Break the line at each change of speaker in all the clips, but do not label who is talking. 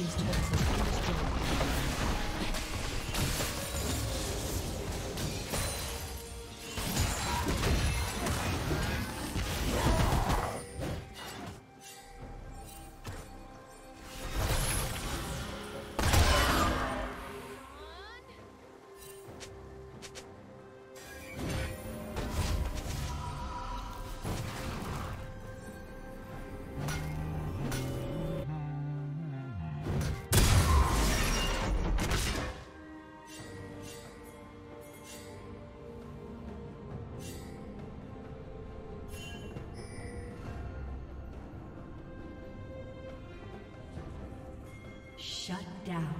Team's turret down.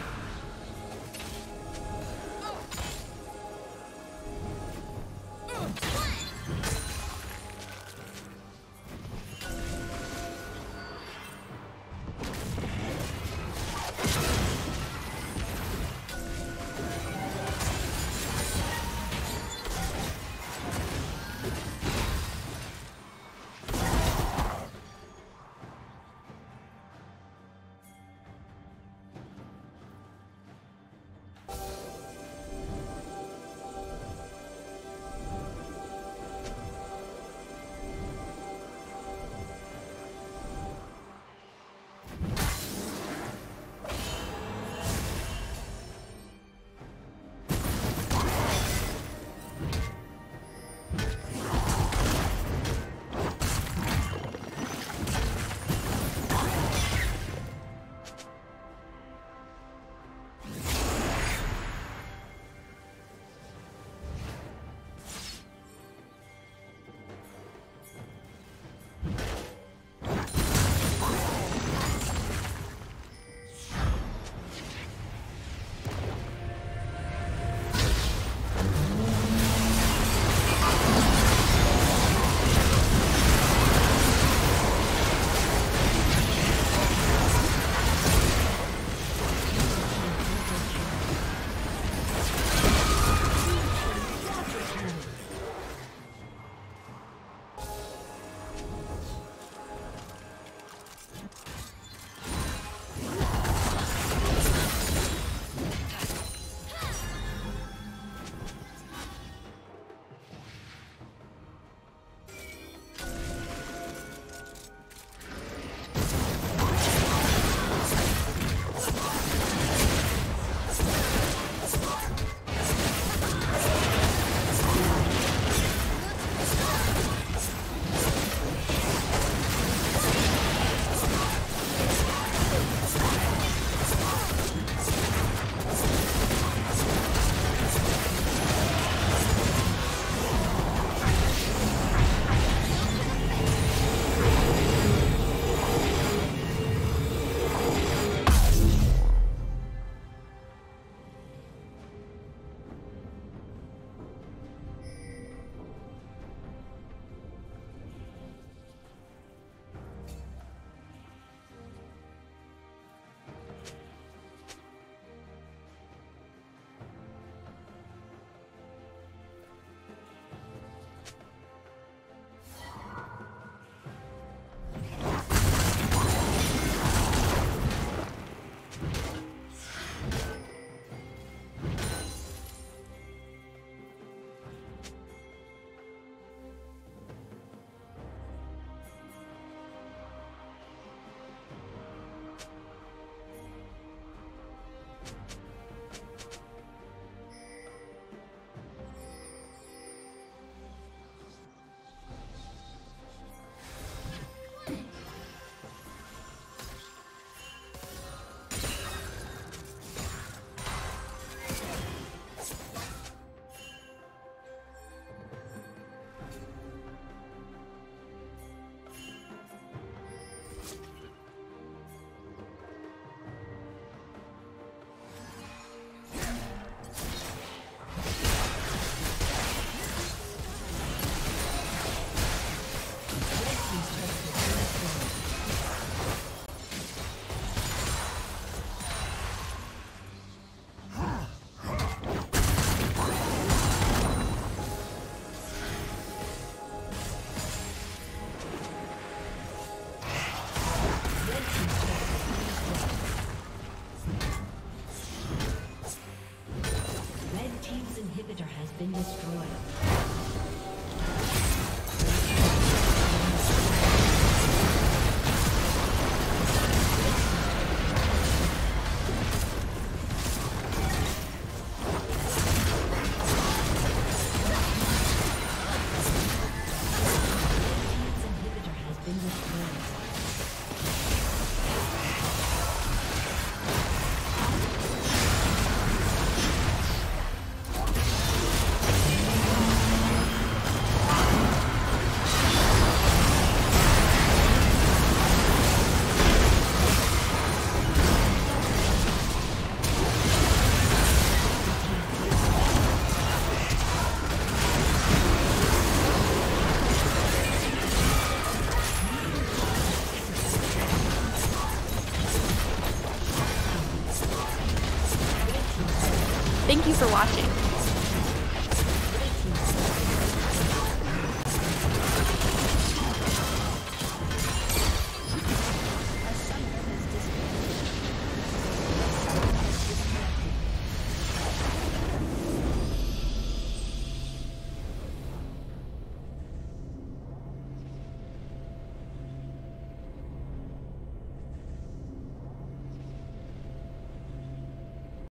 For watching.